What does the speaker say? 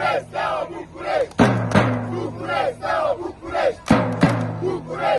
București, steaua București! București, steaua București! București!